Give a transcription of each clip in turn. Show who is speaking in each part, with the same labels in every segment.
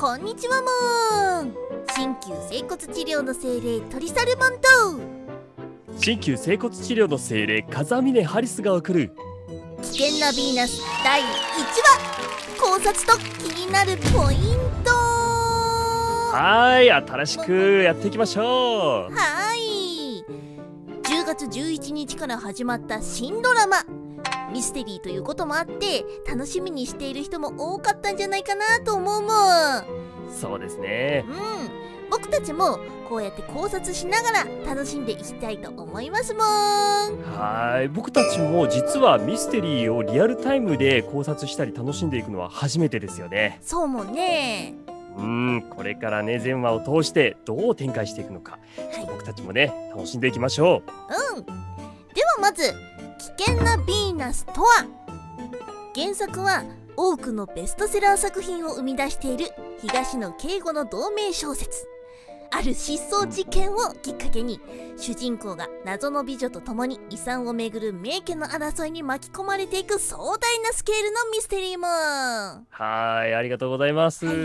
Speaker 1: こんにちはもん。鍼灸整骨治療の精霊トリサルモンと
Speaker 2: 鍼灸整骨治療の精霊風峰ハリスが送る。
Speaker 1: 危険なヴィーナス第1話。考察と気になるポイント。
Speaker 2: はい新しくやっていきましょう。
Speaker 1: はい。10月11日から始まった新ドラマミステリーということもあって楽しみにしている人も多かったんじゃないかなと思うもん。
Speaker 2: そうですね。
Speaker 1: うん。僕たちもこうやって考察しながら楽しんでいきたいと思いますもん。
Speaker 2: はい。僕たちも実はミステリーをリアルタイムで考察したり楽しんでいくのは初めてですよね。
Speaker 1: そうもんね。
Speaker 2: うん。これからね全話を通してどう展開していくのか。
Speaker 1: はい
Speaker 2: 僕たちもね楽しんでいきましょ
Speaker 1: うん。ではまず危険なヴィーナスとは？原作は多くのベストセラー作品を生み出している東野圭吾の同名小説。ある失踪事件をきっかけに主人公が謎の美女と共に遺産をめぐる名家の争いに巻き込まれていく壮大なスケールのミステリーも。
Speaker 2: うはいありがとうございます、
Speaker 1: はい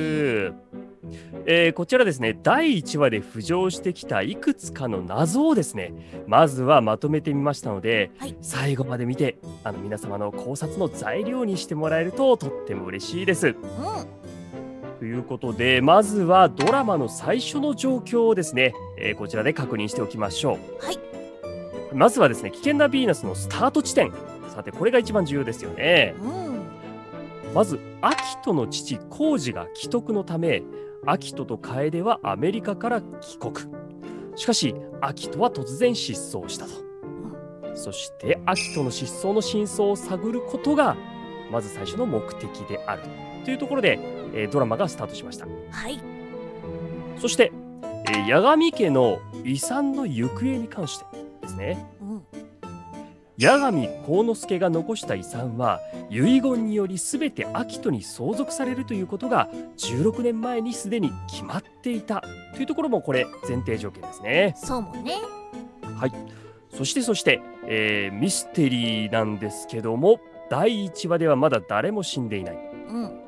Speaker 2: えーこちらですね第1話で浮上してきたいくつかの謎をですねまずはまとめてみましたので、
Speaker 1: はい。
Speaker 2: 最後まで見てあの皆様の考察の材料にしてもらえるととっても嬉しいです。
Speaker 1: うん。
Speaker 2: ということでまずはドラマの最初の状況をですね、えーこちらで確認しておきましょう。
Speaker 1: はい。
Speaker 2: まずはですね危険なヴィーナスのスタート地点。さてこれが一番重要ですよね。
Speaker 1: うん。
Speaker 2: まずアキトの父コウジが既得のためアキトと楓はアメリカから帰国。しかしアキトは突然失踪したと。そしてアキトの失踪の真相を探ることがまず最初の目的である。というところで、えードラマがスタートしました。
Speaker 1: はい。
Speaker 2: そして、えー八神家の遺産の行方に関してですね。
Speaker 1: うん
Speaker 2: 八神幸之助が残した遺産は遺言により全て秋人に相続されるということが16年前にすでに決まっていたというところもこれ前提条件ですね。
Speaker 1: そうもね
Speaker 2: はいそしてそして、えーミステリーなんですけども第1話ではまだ誰も死んでいない。
Speaker 1: うん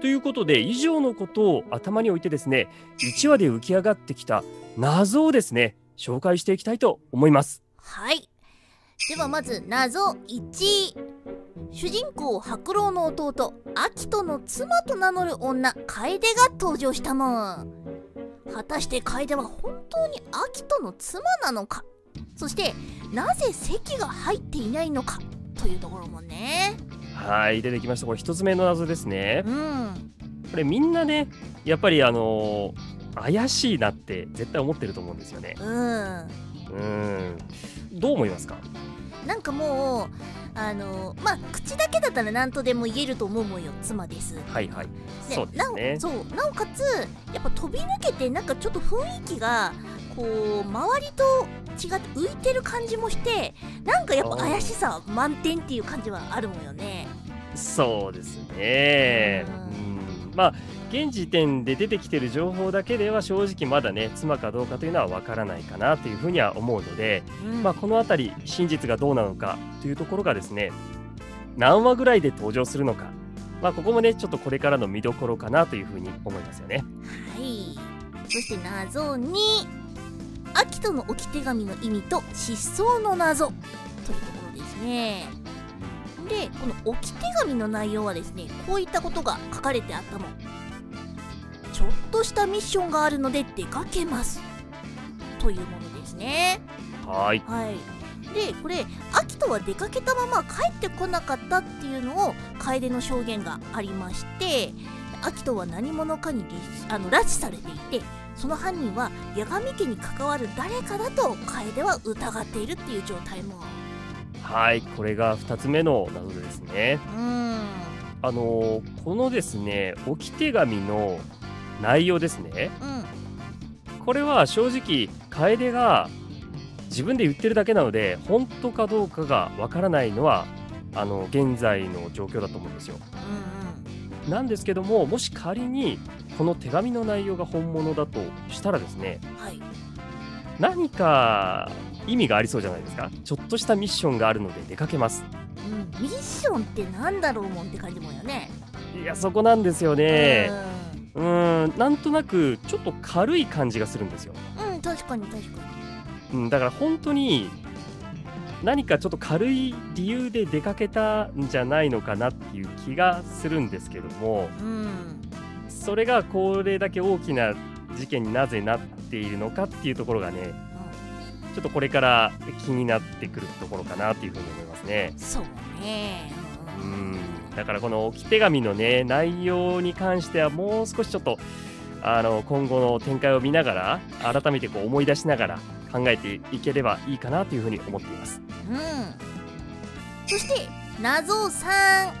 Speaker 2: ということで以上のことを頭に置いてですね1話で浮き上がってきた謎をですね紹介していきたいと思います。
Speaker 1: はいではまず謎1主人公白狼の弟アキトの妻と名乗る女楓が登場したもん。果たして楓は本当にアキトの妻なのか？そしてなぜ席が入っていないのか？というところもね。
Speaker 2: はい出てきました。これ一つ目の謎ですね。
Speaker 1: うん。
Speaker 2: これみんなねやっぱりあのー怪しいなって絶対思ってると思うんですよね。
Speaker 1: うん。
Speaker 2: うんどう思いますか？
Speaker 1: なんかもうあのまあ口だけだったら何とでも言えると思うもんよ妻です。
Speaker 2: はいはい。
Speaker 1: ね
Speaker 2: そうですね。
Speaker 1: なおそうなおかつやっぱ飛び抜けてなんかちょっと雰囲気がこう周りと違って浮いてる感じもしてなんかやっぱ怪しさ満点っていう感じはあるもんよね。
Speaker 2: そうですね。
Speaker 1: う
Speaker 2: うんまあ現時点で出てきてる情報だけでは正直まだね妻かどうかというのはわからないかなというふうには思うので、
Speaker 1: うん。
Speaker 2: まあ、この辺り真実がどうなのかというところがですね何話ぐらいで登場するのか、まあ、ここもねちょっとこれからの見どころかなというふうに思いますよね。
Speaker 1: はい。そして謎2アキトの置き手紙の意味と失踪の謎というところですねでこの置き手紙の内容はですねこういったことが書かれてあったもん。ちょっとしたミッションがあるので出かけます。というものですね。
Speaker 2: はい。
Speaker 1: はい。でこれアキトは出かけたまま帰ってこなかったっていうのを楓の証言がありましてアキトは何者かに立あの拉致されていてその犯人は八神家に関わる誰かだと楓は疑っているっていう状態も
Speaker 2: はいこれが2つ目の謎ですね。
Speaker 1: うーん。
Speaker 2: あのーこのですね置き手紙の内容ですね。
Speaker 1: うん。
Speaker 2: これは正直楓が自分で言ってるだけなので本当かどうかがわからないのはあの現在の状況だと思うんですよ。
Speaker 1: うん
Speaker 2: なんですけどももし仮にこの手紙の内容が本物だとしたらですね
Speaker 1: うんはい。
Speaker 2: 何か意味がありそうじゃないですか。ちょっとしたミッションがあるので出かけます。
Speaker 1: うん。ミッションってなんだろうもんって感じもんよね。
Speaker 2: いやそこなんですよね。
Speaker 1: うん。
Speaker 2: うーん。なんとなくちょっと軽い感じがするんですよ。
Speaker 1: うん確かに確か
Speaker 2: うん、だから本当に何かちょっと軽い理由で出かけたんじゃないのかなっていう気がするんですけども。
Speaker 1: にうん。
Speaker 2: それがこれだけ大きな事件になぜなっているのかっていうところがねちょっとこれから気になってくるところかなっていうふうに思いますね。
Speaker 1: そうね。
Speaker 2: う
Speaker 1: うん。
Speaker 2: んだからこの置き手紙のね内容に関してはもう少しちょっとあの今後の展開を見ながら改めてこう思い出しながら考えていければいいかなというふうに思っています。
Speaker 1: うん。そして謎3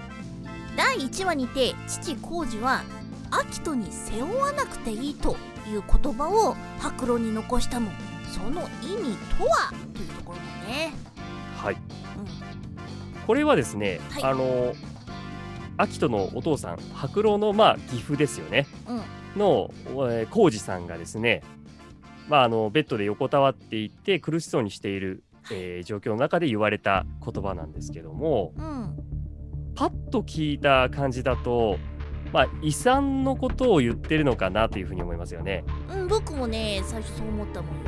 Speaker 1: 第1話にて父浩二はアキトに背負わなくていいという言葉を白露に残したのその意味とは？というところだね。
Speaker 2: はい、
Speaker 1: うん。
Speaker 2: これはですね、
Speaker 1: はい。
Speaker 2: あの秋人のお父さん白老のまあ義父ですよね。
Speaker 1: うん。
Speaker 2: の、えー、浩二さんがですね、まあ、あのベッドで横たわっていて苦しそうにしている、えー状況の中で言われた言葉なんですけども
Speaker 1: うん。
Speaker 2: パッと聞いた感じだと、まあ、遺産のことを言ってるのかなというふうに思いますよね。
Speaker 1: うん、僕もね最初そう思ったもん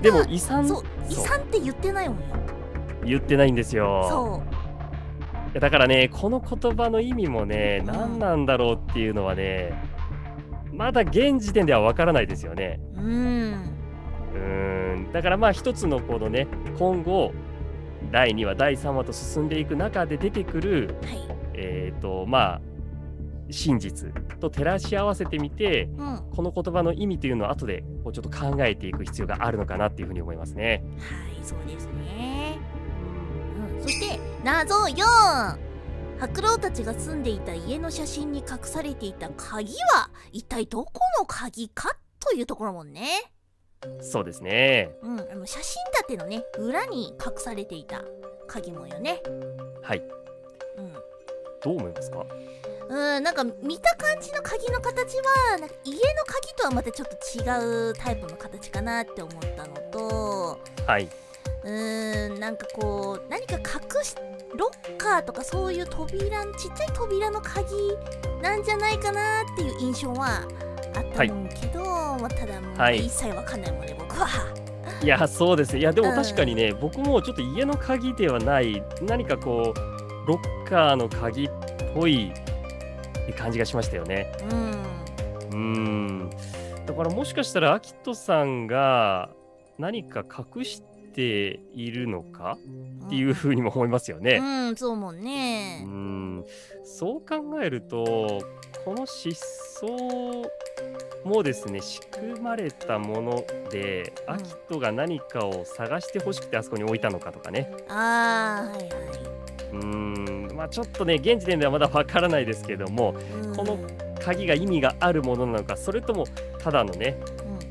Speaker 1: だ
Speaker 2: でも遺産
Speaker 1: そう遺産って言ってないもんよ
Speaker 2: 言ってないんですよ。
Speaker 1: そ
Speaker 2: いやだからねこの言葉の意味もね
Speaker 1: うん。
Speaker 2: 何なんだろうっていうのはねまだ現時点ではわからないですよね。
Speaker 1: ううん。
Speaker 2: うーん。だからまあ一つのこのね今後第2話第3話と進んでいく中で出てくる
Speaker 1: はい。
Speaker 2: えっ、とまあ真実と照らし合わせてみて
Speaker 1: うん。は
Speaker 2: この言葉の意味というのを後でこうちょっと考えていく必要があるのかなっていうふうに思いますね。
Speaker 1: いそうですね。
Speaker 2: うん。
Speaker 1: うんそして謎4白老たちが住んでいた家の写真に隠されていた鍵は一体どこの鍵かというところもんね。
Speaker 2: そうですね。
Speaker 1: うんあの写真立てのね裏に隠されていた鍵もよね。
Speaker 2: はい。
Speaker 1: うん。
Speaker 2: どう思いますか？
Speaker 1: うんなんか見た感じの鍵の形はなんか家の鍵とはまたちょっと違うタイプの形かなって思ったのと
Speaker 2: はい。
Speaker 1: うーんなんかこう何か隠しロッカーとかそういう扉ちっちゃい扉の鍵なんじゃないかなっていう印象はあったもんけど、まあ、ただもう
Speaker 2: はい
Speaker 1: 一切わかんないもんね僕は。
Speaker 2: いやそうですねいやでも
Speaker 1: うん
Speaker 2: 確かにね、僕もちょっと家の鍵ではない何かこうロッカーの鍵っぽい感じがしましたよね。
Speaker 1: うん。
Speaker 2: うーん。だからもしかしたらアキトさんが何か隠しているのかっていうふうにも思いますよね。
Speaker 1: うん。そうもん
Speaker 2: う
Speaker 1: ね。
Speaker 2: ーん。そう考えるとこの失踪もですね仕組まれたもので、
Speaker 1: うん。
Speaker 2: アキトが何かを探してほしくてあそこに置いたのかとかね。
Speaker 1: あーはいは
Speaker 2: うーんまあちょっとね現時点ではまだわからないですけども
Speaker 1: い、うん、
Speaker 2: この鍵が意味があるものなのかそれともただのね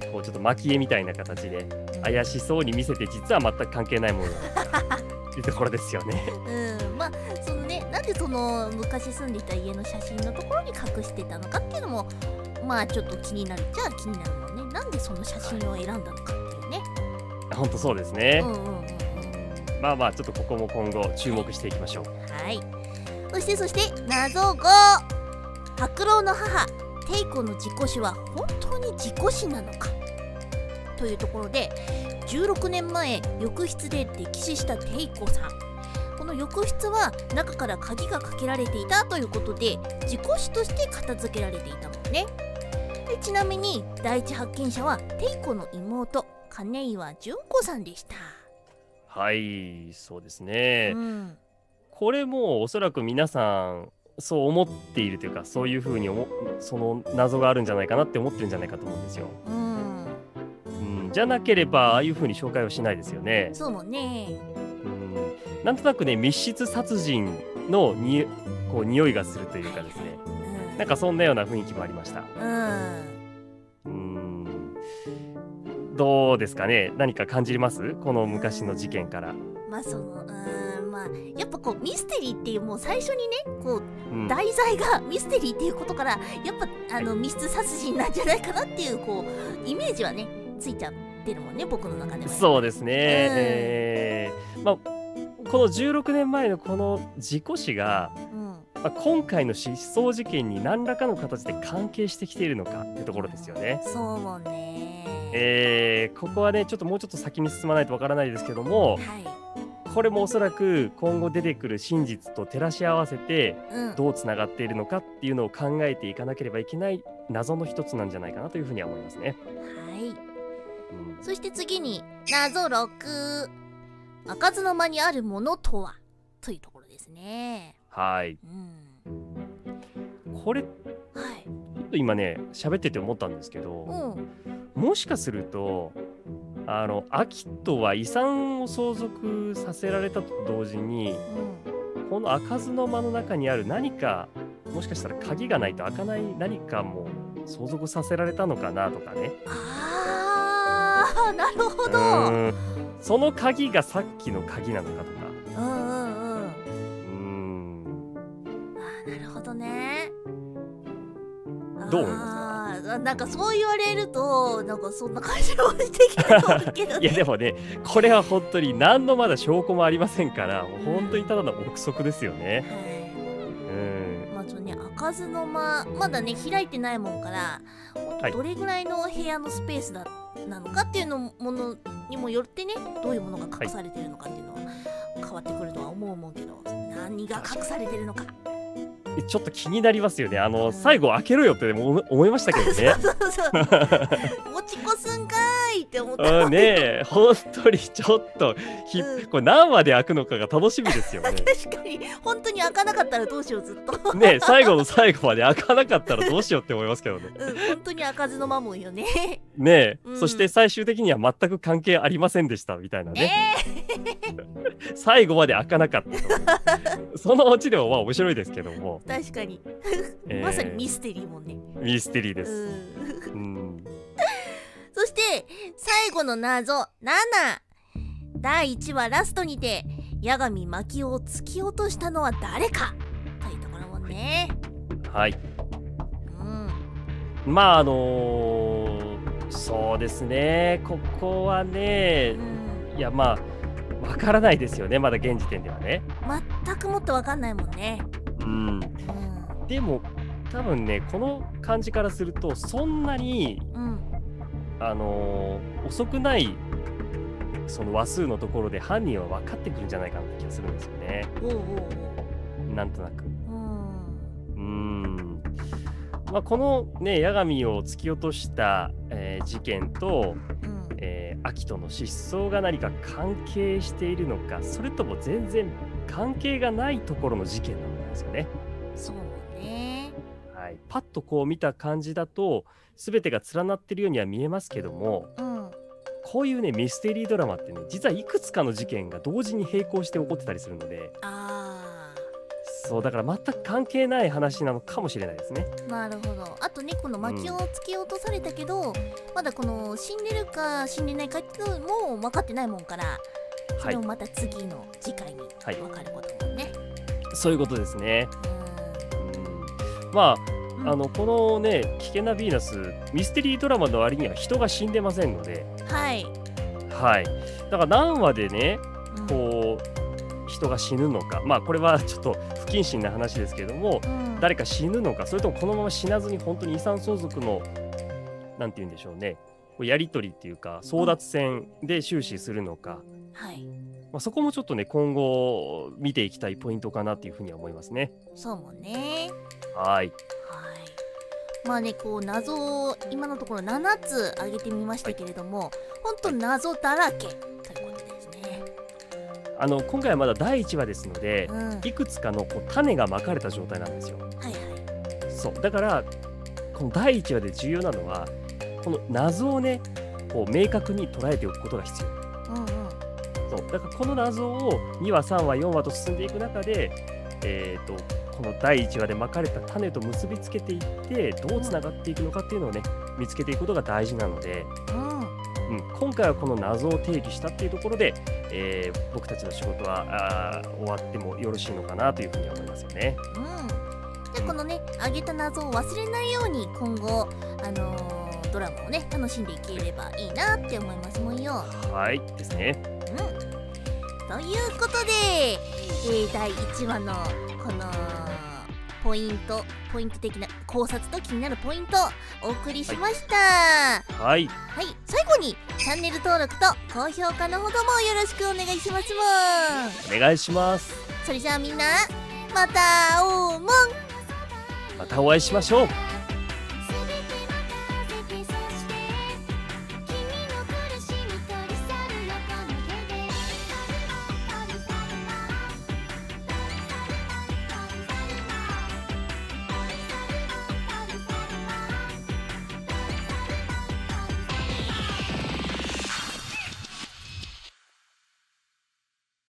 Speaker 1: うん。
Speaker 2: こうちょっと蒔絵みたいな形で
Speaker 1: うん。
Speaker 2: 怪しそうに見せて実は全く関係ないものなのかって いうところですよね。
Speaker 1: うん、まあそのねなんでその昔住んでいた家の写真のところに隠してたのかっていうのもまあちょっと気になるっちゃ気になるのね。なんでその写真を選んだのかっていうね、
Speaker 2: 本当そうですね。
Speaker 1: うん。うんうんうん。
Speaker 2: まあまあちょっとここも今後注目していきましょう。
Speaker 1: はいそしてそして謎5白老の母テイコの事故死は本当に事故死なのか？というところで16年前浴室で溺死したテイコさん。この浴室は中から鍵がかけられていたということで事故死として片付けられていたもんね。でちなみに第一発見者はテイコの妹金岩純子さんでした、
Speaker 2: はいそうですね。
Speaker 1: うん
Speaker 2: これもおそらく皆さんそう思っているというかそういうふうに思その謎があるんじゃないかなって思ってるんじゃないかと思うんですよ。
Speaker 1: うん、
Speaker 2: うん、じゃなければああいうふうに紹介をしないですよね。
Speaker 1: そうもんね。
Speaker 2: うん、なんとなくね密室殺人のにこう匂いがするというかですね。
Speaker 1: うん。
Speaker 2: なんかそんなような雰囲気もありました。
Speaker 1: うん。
Speaker 2: うん。どうですかね。何か感じます？この昔の事件から。
Speaker 1: まあそのうーんまあやっぱこうミステリーっていうもう最初にねこう
Speaker 2: うん。
Speaker 1: 題材がミステリーっていうことからやっぱあの密室殺人なんじゃないかなっていうこうイメージはねついちゃってるもんね僕の中では、
Speaker 2: そうですね、え。ーまあこの16年前のこの事故死が、
Speaker 1: うん。
Speaker 2: まあ、今回の失踪事件に何らかの形で関係してきているのかっていうところですよね。
Speaker 1: そうもね。
Speaker 2: えーここはねちょっともうちょっと先に進まないとわからないですけども
Speaker 1: はい
Speaker 2: これもおそらく今後出てくる真実と照らし合わせて
Speaker 1: うん。
Speaker 2: どうつながっているのかっていうのを考えていかなければいけない謎の一つなんじゃないかなというふうには思いますね。
Speaker 1: はい。
Speaker 2: うん。
Speaker 1: そして次に謎6開かずの間にあるものとは？というところですね。
Speaker 2: はい。
Speaker 1: うん。
Speaker 2: これち
Speaker 1: はい。
Speaker 2: ょっと今ね喋ってて思ったんですけど
Speaker 1: うん。
Speaker 2: もしかするとあのアキトは遺産を相続させられたと同時に
Speaker 1: うん
Speaker 2: この開かずの間の中にある何かもしかしたら鍵がないと開かない何かも相続させられたのかなとかね。
Speaker 1: あーなるほ
Speaker 2: う
Speaker 1: ど
Speaker 2: その鍵がさっきの鍵なのかとか。
Speaker 1: うんうんうん。
Speaker 2: うーん。
Speaker 1: あーなるほどね。
Speaker 2: どう思います
Speaker 1: か？なんかそう言われるとなんかそんな感じもしてきてるけどね。
Speaker 2: いやでもねこれは本当に何のまだ証拠もありませんから本当にただの憶測ですよね。うん。
Speaker 1: はいまあそうね開かずの間まだね開いてないもんからどれぐらいの部屋のスペースだなのかっていうのものにもよってねどういうものが隠されてるのかっていうのは変わってくるとは思う思うけど何が隠されてるのか。
Speaker 2: えちょっと気になりますよね。あの最後開けろよって思思いましたけどね。
Speaker 1: そうそうそう 持ち越すいって思った。
Speaker 2: うんねえ。本当にちょっとひ、
Speaker 1: うん。
Speaker 2: これ何話で開くのかが楽しみですよね。
Speaker 1: 確かに。本当に開かなかったらどうしようずっと。
Speaker 2: ねえ最後の最後まで開かなかったらどうしようって思いますけどね。
Speaker 1: うん本当に開かずの間もんよね。
Speaker 2: ねえ、
Speaker 1: うん。
Speaker 2: そして最終的には全く関係ありませんでしたみたいな
Speaker 1: え
Speaker 2: ね。最後まで開かなかったと。そのオチでもまあ面白いですけども、
Speaker 1: ー、確かに、
Speaker 2: えー。
Speaker 1: まさにミステリーもんね。
Speaker 2: ミステリーです。
Speaker 1: うん。
Speaker 2: うん、
Speaker 1: そして最後の謎7第1話ラストにて八神巻を突き落としたのは誰かというところもね
Speaker 2: はい。
Speaker 1: うん
Speaker 2: まああのーそうですね。ここは
Speaker 1: う
Speaker 2: ね、
Speaker 1: ん
Speaker 2: いやまあわからないですよね。まだ現時点ではね。
Speaker 1: 全くもってわかんないもんね
Speaker 2: うん。
Speaker 1: うん
Speaker 2: でも多分ねこの感じからするとそんなに
Speaker 1: うん
Speaker 2: あのー遅くないその話数のところで犯人は分かってくるんじゃないかなって気がするんですよね。
Speaker 1: おうおうおう
Speaker 2: なんとなく。
Speaker 1: うん。
Speaker 2: まあ、このね八神を突き落とした、えー事件と、
Speaker 1: うん
Speaker 2: えー、秋人の失踪が何か関係しているのかそれとも全然関係がないところの事件なのかですよね。
Speaker 1: そうね
Speaker 2: はい、パッとこう見た感じだと全てが連なってるようには見えますけども
Speaker 1: うん
Speaker 2: こういうねミステリードラマってね実はいくつかの事件が同時に並行して起こってたりするので
Speaker 1: あ
Speaker 2: そうだから全く関係ない話なのかもしれないですね。
Speaker 1: ーなるほど。あとねこの薪を突き落とされたけど、まだこの死んでるか死んでないかっていうのも分かってないもんからそ
Speaker 2: はい。
Speaker 1: れをまた次の次回に
Speaker 2: はい。
Speaker 1: 分かることもね、
Speaker 2: そういうことですね。
Speaker 1: う
Speaker 2: うん。ま
Speaker 1: ん
Speaker 2: ああのこのね危険なヴィーナスミステリードラマの割には人が死んでませんので、
Speaker 1: はい、
Speaker 2: はい、だから何話でね
Speaker 1: うん。
Speaker 2: こう人が死ぬのか。まあこれはちょっと不謹慎な話ですけれども
Speaker 1: うん。
Speaker 2: 誰か死ぬのか。それともこのまま死なずに本当に遺産相続のなんて言うんでしょうね。やり取りっていうか争奪戦で終始するのか、
Speaker 1: はい。
Speaker 2: まあ、そこもちょっとね今後見ていきたいポイントかなっていうふうには思いますね。
Speaker 1: そうもね。
Speaker 2: はい
Speaker 1: はいまあねこう謎を今のところ7つ挙げてみましたけれども、ほんと謎だらけということですね。
Speaker 2: あの今回はまだ第1話ですので
Speaker 1: うん。はい
Speaker 2: いくつかのこう種がまかれた状態なんですよ。
Speaker 1: はい
Speaker 2: そう。だからこの第1話で重要なのはこの謎をねこう明確に捉えておくことが必要。
Speaker 1: うんうん。
Speaker 2: そう。だからこの謎を2話3話4話と進んでいく中で、えー、とこの第1話でまかれた種と結びつけていってどうつながっていくのかっていうのをね見つけていくことが大事なので、
Speaker 1: うん
Speaker 2: うん、今回はこの謎を定義したっていうところで、えー僕たちの仕事はあー終わってもよろしいのかなというふうに思いますよね。
Speaker 1: うん、じゃあこのね挙げた謎を忘れないように今後あのードラマをね楽しんでいければいいなって思いますもんよ。
Speaker 2: はいですね。
Speaker 1: うん、ということで、えー第1話のこのポイントポイント的な考察と気になるポイントお送りしました。は
Speaker 2: はい
Speaker 1: い、最後にチャンネル登録と高評価のほどもよろしくお願いしますもん。
Speaker 2: お願いします。
Speaker 1: それじゃあみんなまた会おうもん。
Speaker 2: またお会いしましょう